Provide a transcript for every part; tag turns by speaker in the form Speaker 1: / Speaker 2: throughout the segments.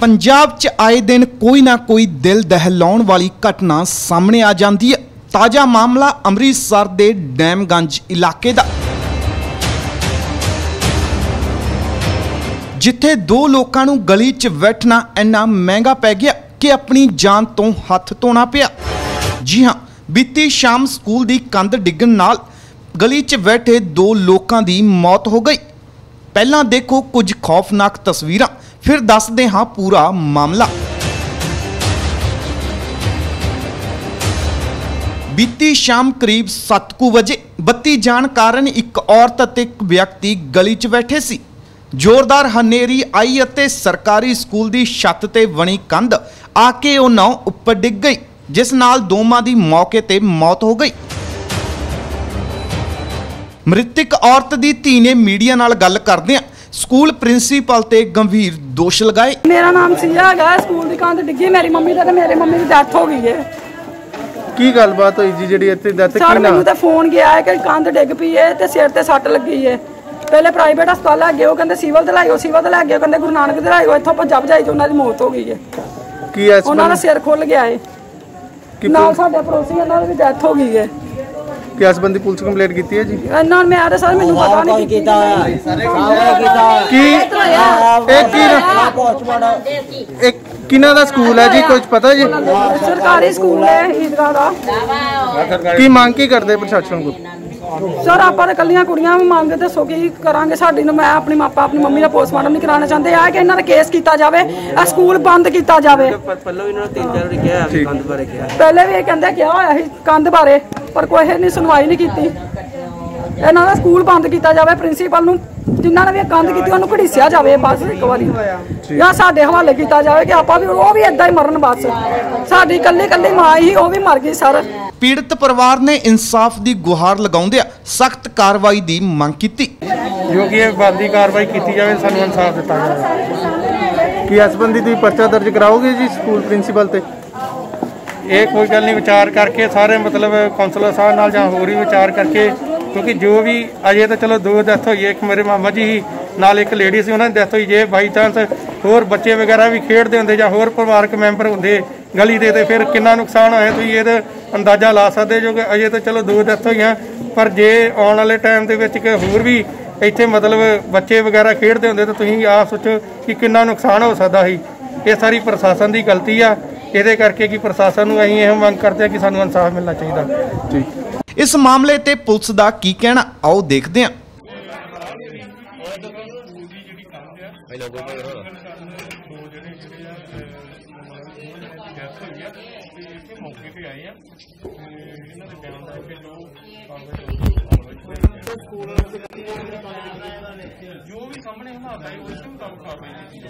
Speaker 1: ਪੰਜਾਬ 'ਚ ਆਏ ਦਿਨ ਕੋਈ ਨਾ ਕੋਈ ਦਿਲ ਦਹਿਲਾਉਣ ਵਾਲੀ ਘਟਨਾ ਸਾਹਮਣੇ ਆ ਜਾਂਦੀ ਹੈ। ਤਾਜ਼ਾ ਮਾਮਲਾ ਅੰਮ੍ਰਿਤਸਰ ਦੇ ਡੈਮਗੰਜ ਇਲਾਕੇ ਦਾ। ਜਿੱਥੇ ਦੋ ਲੋਕਾਂ ਨੂੰ ਗਲੀ 'ਚ ਬੈਠਣਾ ਇੰਨਾ ਮਹਿੰਗਾ ਪੈ ਗਿਆ ਕਿ ਆਪਣੀ ਜਾਨ ਤੋਂ ਹੱਥ ਧੋਣਾ ਪਿਆ। ਜੀ ਹਾਂ, ਬੀਤੀ ਸ਼ਾਮ ਸਕੂਲ ਦੀ ਕੰਧ ਡਿੱਗਣ ਨਾਲ ਗਲੀ 'ਚ ਬੈਠੇ ਦੋ ਲੋਕਾਂ ਦੀ ਮੌਤ ਹੋ ਗਈ। ਪਹਿਲਾਂ ਦੇਖੋ ਕੁਝ ਖੌਫਨਾਕ ਤਸਵੀਰਾਂ। ਫਿਰ ਦੱਸਦੇ ਹਾਂ ਪੂਰਾ ਮਾਮਲਾ। ਬੀਤੀ ਸ਼ਾਮ ਕਰੀਬ 7:00 ਵਜੇ ਬੱਤੀ ਜਾਣ ਕਾਰਨ ਇੱਕ ਔਰਤ ਅਤੇ ਇੱਕ ਵਿਅਕਤੀ ਗਲੀ 'ਚ ਬੈਠੇ ਸੀ। ਜ਼ੋਰਦਾਰ ਹਨੇਰੀ ਆਈ ਅਤੇ ਸਰਕਾਰੀ ਸਕੂਲ ਦੀ ਛੱਤ ਤੇ ਬਣੀ ਕੰਧ ਆ ਕੇ ਉਹ ਨੌ ਉੱਪਰ ਡਿੱਗ ਗਈ, ਜਿਸ ਨਾਲ ਦੋਵਾਂ ਦੀ ਮੌਕੇ ਤੇ ਮੌਤ ਹੋ ਗਈ। ਮ੍ਰਿਤਕ ਔਰਤ ਦੀ ਧੀ ਨੇ ਮੀਡੀਆ ਨਾਲ ਗੱਲ ਕਰਦਿਆਂ ਸਕੂਲ ਪ੍ਰਿੰਸੀਪਲ ਤੇ ਗੰਭੀਰ ਦੋਸ਼ ਲਗਾਏ।
Speaker 2: ਮੇਰਾ ਨਾਮ ਸੀਆ ਹੈਗਾ ਸਕੂਲ ਦੀ ਕੰਧ ਡਿੱਗੀ ਮੇਰੀ ਮੰਮੀ ਦਾ ਤੇ ਮੇਰੇ ਮੰਮੀ ਦੀ ਡੈਥ ਹੋ ਗਈ ਹੈ।
Speaker 3: ਕੀ ਗੱਲਬਾਤ ਹੋਈ ਜੀ ਜਿਹੜੀ ਇੱਥੇ ਡੈਥ
Speaker 2: ਸਰ
Speaker 3: ਕੀ ਨਾ
Speaker 2: ਮੈਨੂੰ ਤਾਂ ਫੋਨ ਗਿਆ ਹੈ ਕਿ ਕੰਧ ਡਿੱਗ ਪਈ ਹੈ ਤੇ ਸਿਰ ਤੇ ਸੱਟ ਲੱਗੀ ਹੈ। ਪਹਿਲੇ ਪ੍ਰਾਈਵੇਟ ਹਸਪਤਾਲ ਲੈ ਗਏ ਉਹ ਕਹਿੰਦੇ ਸਿਵਲ ਤੇ ਲੈ ਗਏ ਸਿਵਲ ਤੇ ਲੈ ਗਏ ਕਹਿੰਦੇ ਗੁਰੂ ਨਾਨਕ ਦੇ ਲੈ ਗਏ ਇੱਥੋਂ ਭੱਜਾ ਭਜਾਈ ਚ ਉਹਨਾਂ ਦੀ ਮੌਤ ਹੋ ਗਈ ਹੈ।
Speaker 3: ਕੀ ਇਸ
Speaker 2: ਉਹਨਾਂ ਦਾ ਸਿਰ ਖੁੱਲ ਗਿਆ ਹੈ। ਨਾਲ ਸਾਡੇ ਪੜੋਸੀ ਉਹਨਾਂ ਦੀ ਵੀ ਡੈਥ ਹੋ ਗਈ ਹੈ।
Speaker 3: ਕੀ ਇਸ ਬੰਦੀ ਪੁਲਿਸ ਕੰਪਲੇਂਟ ਕੀਤੀ ਹੈ ਜੀ?
Speaker 2: ਇਹਨਾਂ ਨੂੰ ਮੈਂ ਤਾਂ ਸਰ ਮੈਨੂੰ ਪਤਾ ਨਹੀਂ ਕੀਤੀ।
Speaker 3: ਕੀ? ਇਹ ਕੀ ਇਹ ਕਿਹਨਾਂ ਦਾ ਸਕੂਲ ਹੈ ਜੀ? ਕੁਝ ਪਤਾ ਜੀ?
Speaker 2: ਸਰਕਾਰੀ ਸਕੂਲ ਹੈ ਈਦਗਾਹ ਦਾ।
Speaker 3: ਕੀ ਮੰਗ ਕੀ ਕਰਦੇ ਪ੍ਰਸ਼ਾਸਨ ਕੋਲ?
Speaker 2: ਸਰ ਆਪਾਂ ਤਾਂ ਕੱਲੀਆਂ ਕੁੜੀਆਂ ਵੀ ਮੰਗ ਦੱਸੋ ਕੀ ਕਰਾਂਗੇ? ਸਾਡੀ ਨੂੰ ਮੈਂ ਆਪਣੀ ਮਾਪਾ ਆਪਣੀ ਮੰਮੀ ਦਾ ਪੋਸਟਮਾਰਟਮ ਨਹੀਂ ਕਰਾਉਣਾ ਚਾਹੁੰਦੇ। ਆ ਕਿ ਇਹਨਾਂ ਦਾ ਕੇਸ ਕੀਤਾ ਜਾਵੇ ਇਹ ਸਕੂਲ ਬੰਦ ਕੀਤਾ ਜਾਵੇ।
Speaker 4: ਪਹਿਲਾਂ ਇਹਨਾਂ ਨੇ ਤਿੰਨ ਚਾਰ ਵਾਰੀ ਕਿਹਾ ਵੀ ਕੰਧ ਬਾਰੇ ਕਿਹਾ।
Speaker 2: ਪਹਿਲੇ ਵੀ ਇਹ ਕਹਿੰਦੇ ਕਿਹਾ ਹੋਇਆ ਸੀ ਕੰਧ ਬਾਰੇ ਪਰ ਕੋਈ ਨਹੀਂ ਸੁਣਵਾਈ ਨਹੀਂ ਕੀਤੀ। ਇਹਨਾਂ ਦਾ ਸਕੂਲ ਬੰਦ ਕੀਤਾ ਜਾਵੇ ਪ੍ਰਿੰਸੀਪਲ ਨੂੰ ਜਿਨ੍ਹਾਂ ਨੇ ਵੀ ਕੰਧ ਕੀਤੀ ਉਹਨੂੰ ਘੜੀਸਿਆ ਜਾਵੇ ਬਸ ਇੱਕ ਵਾਰੀ। ਜਾਂ ਸਾਡੇ ਹਵਾਲੇ ਕੀਤਾ ਜਾਵੇ ਕਿ ਆਪਾਂ ਵੀ ਉਹ ਵੀ ਇਦਾਂ ਹੀ ਮਰਨ ਬਸ। ਸਾਡੀ ਕੱਲੀ ਕੱਲੀ ਮਾਂ ਹੀ ਉਹ ਵੀ ਮਰ ਗਈ ਸਰ।
Speaker 1: ਪੀੜਤ ਪਰਿਵਾਰ ਨੇ ਇਨਸਾਫ ਦੀ ਗੁਹਾਰ ਲਗਾਉਂਦਿਆਂ ਸਖਤ ਕਾਰਵਾਈ ਦੀ ਮੰਗ ਕੀਤੀ।
Speaker 5: ਜੋ ਕਿ ਇਹ ਬੰਦੀ ਕਾਰਵਾਈ ਕੀਤੀ ਜਾਵੇ ਸਾਨੂੰ ਇਨਸਾਫ ਦਿੱਤਾ ਜਾਵੇ।
Speaker 3: ਕੀ ਇਸ ਬੰਦੀ ਤੁਸੀਂ ਪਰਚਾ ਦਰਜ ਕਰਾਓਗੇ ਜੀ ਸਕੂਲ ਪ੍ਰਿੰਸੀਪਲ ਤੇ?
Speaker 5: ਇਹ ਕੋਈ ਗੱਲ ਨਹੀਂ ਵਿਚਾਰ ਕਰਕੇ ਸਾਰੇ ਮਤਲਬ ਕਾਉਂਸਲਰ ਸਾਹਿਬ ਨਾਲ ਜਾਂ ਹੋਰ ਹੀ ਵਿਚਾਰ ਕਰਕੇ ਕਿਉਂਕਿ ਜੋ ਵੀ ਅਜੇ ਤਾਂ ਚਲੋ ਦੋ ਡੈਥ ਹੋਈ ਹੈ, ਇੱਕ ਮੇਰੇ ਮਾਮਾ ਜੀ ਸੀ ਨਾਲ ਇੱਕ ਲੇਡੀ ਸੀ, ਉਹਨਾਂ ਦੀ ਡੈਥ ਹੋਈ ਜੇ ਬਾਈ ਚਾਂਸ ਹੋਰ ਬੱਚੇ ਵਗੈਰਾ ਵੀ ਖੇਡਦੇ ਹੁੰਦੇ ਜਾਂ ਹੋਰ ਪਰਿਵਾਰਕ ਮੈਂਬਰ ਹੁੰਦੇ ਗਲੀ ਦੇ, ਤੇ ਫਿਰ ਕਿੰਨਾ ਨੁਕਸਾਨ ਹੋਇਆ ਤੁਸੀਂ ਇਹਦਾ ਅੰਦਾਜ਼ਾ ਲਾ ਸਕਦੇ ਜੋ ਕਿ ਅਜੇ ਤਾਂ ਚਲੋ ਦੋ ਡੈਥ ਹੋਈਆਂ, ਪਰ ਜੇ ਆਉਣ ਵਾਲੇ ਟਾਈਮ ਦੇ ਵਿੱਚ ਕਿ ਹੋਰ ਵੀ ਇੱਥੇ ਮਤਲਬ ਬੱਚੇ ਵਗੈਰਾ ਖੇਡਦੇ ਹੁੰਦੇ ਤਾਂ ਤੁਸੀਂ ਆਪ ਸੋਚੋ ਕਿ ਕਿੰਨਾ ਨੁਕਸਾਨ ਹੋ ਸਕਦਾ ਸੀ। ਇਹ ਸਾਰੀ ਪ੍ਰਸ਼ਾਸਨ ਦੀ ਗਲਤੀ ਆ, ਇਹਦੇ ਕਰਕੇ ਕਿ ਪ੍ਰਸ਼ਾਸਨ ਨੂੰ ਅਸੀਂ ਇਹ ਮੰਗ ਕਰਦੇ ਆ ਕਿ ਸਾਨੂੰ ਇਨਸਾਫ ਮਿਲਣਾ ਚਾਹੀਦਾ।
Speaker 1: ਇਸ ਮਾਮਲੇ ਤੇ ਪੁਲਿਸ ਦਾ ਕੀ ਕਹਿਣਾ? ਆਓ ਦੇਖਦੇ ਹਾਂ।
Speaker 5: ਜੋ ਵੀ ਸਾਹਮਣੇ ਹਮਾਦਾ ਹੈ ਉਸ ਨੂੰ ਕੰਮ ਕਰ ਰਹੇ ਨੇ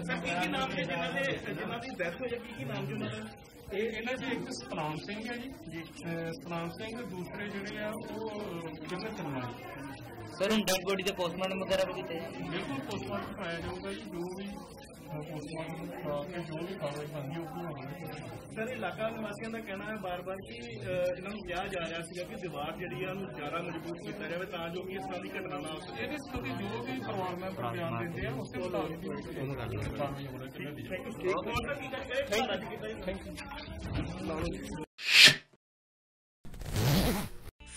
Speaker 5: ਸਰ ਕੀ ਕੀ ਨਾਮ ਹੈ ਜਿਨ੍ਹਾਂ ਦੇ ਜਿਨ੍ਹਾਂ ਦੀ ਡੈਥ ਹੋਈ ਹੈ? ਕੀ ਕੀ ਨਾਮ ਜੀ ਉਹਨਾਂ ਦੇ? ਇਹ ਇਹਨਾਂ ਦੇ ਇੱਕ ਸਤਨਾਮ ਸਿੰਘ ਹੈ ਜੀ ਜੀ ਅਹ ਸਤਨਾਮ ਸਿੰਘ ਦੂਸਰੇ ਜਿਹੜੇ ਆ ਉਹ ਕਿੰਨੇ ਸ਼ਰਮਾ ਜੀ
Speaker 4: ਸਰ ਹੁਣ ਡੈਡ ਬੋਡੀ ਦੇ ਪੋਸਟਮਾਰਟਮ ਵਗੈਰਾ ਵੀ ਕੀਤੇ
Speaker 5: ਬਿਲਕੁਲ ਪੋਸਟਮਾਰਟਮ ਕਰਾਇਆ ਜਾਊਗਾ ਜੀ ਜੋ ਵੀ
Speaker 6: ਸਰ ਇਲਾਕਾ ਨਿਵਾਸੀਆਂ ਦਾ ਕਹਿਣਾ ਹੈ ਬਾਰ-ਬਾਰ ਕਿ ਇਹਨਾਂ ਨੂੰ ਕਿਹਾ ਜਾ ਰਿਹਾ ਸੀਗਾ ਕਿ ਦੀਵਾਰ ਜਿਹੜੀ ਆ ਉਹਨੂੰ ਜ਼ਿਆਦਾ ਮਜ਼ਬੂਤ ਕੀਤਾ ਜਾਵੇ ਤਾਂ ਜੋ ਕਿ ਇਸ ਤਰ੍ਹਾਂ ਦੀ ਘਟਨਾ ਨਾ ਵਾਪਰੇ
Speaker 5: ਇਹਦੇ ਸੰਬੰਧੀ ਜੋ ਵੀ ਪਰਿਵਾਰ ਮੈਂਬਰ ਬਿਆਨ ਦਿੰਦੇ ਆ ਉਸ ਮੁਤਾਬਿਕ ਹੀ ਕਾਰਵਾਈ ਹੋਣੀ ਚਾਹੀਦੀ ਹੈ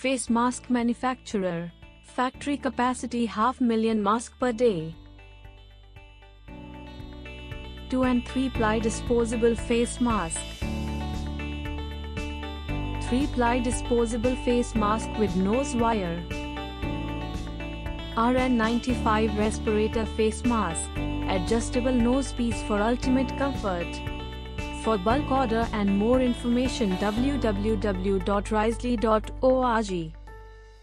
Speaker 7: Face mask manufacturer. Factory capacity half million mask per day. 2 and 3 ply disposable face mask. 3 ply disposable face mask with nose wire. RN95 respirator face mask. Adjustable nose piece for ultimate comfort. For bulk order and more information www.risley.org.